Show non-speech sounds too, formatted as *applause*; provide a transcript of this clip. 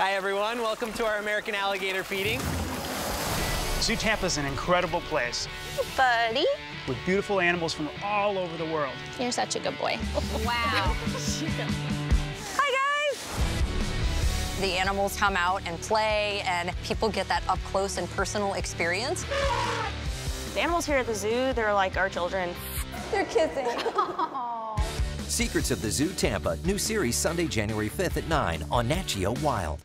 Hi, everyone. Welcome to our American alligator feeding. ZooTampa is an incredible place Buddy. with beautiful animals from all over the world. You're such a good boy. Wow. *laughs* Hi, guys. the animals come out and play, and people get that up close and personal experience. The animals here at the zoo, they're like our children. They're kissing. *laughs* Secrets of the Zoo Tampa, new series Sunday, January 5th at 9 on Nat Geo Wild.